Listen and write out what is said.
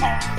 Ah.